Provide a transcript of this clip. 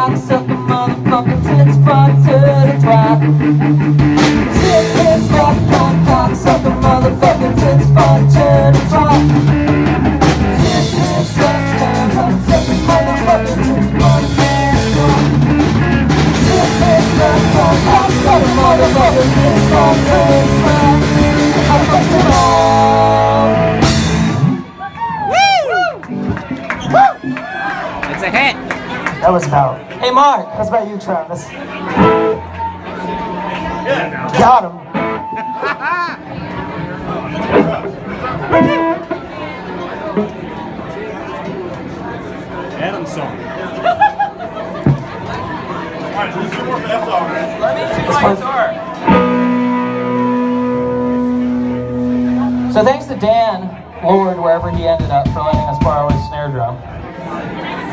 cocksucker, motherfucking tits fuck to tits to the twat. Piss, fuck, cunt, cocksucker, motherfucking tits fuck to tits to the twat. I it all. It's a hit. That was about. Hey, Mark. That's about you, Travis. Got him. Adam song. Alright, who's your more for that song? Let me do my guitar. So thanks to Dan Lord, wherever he ended up, for letting us borrow his snare drum.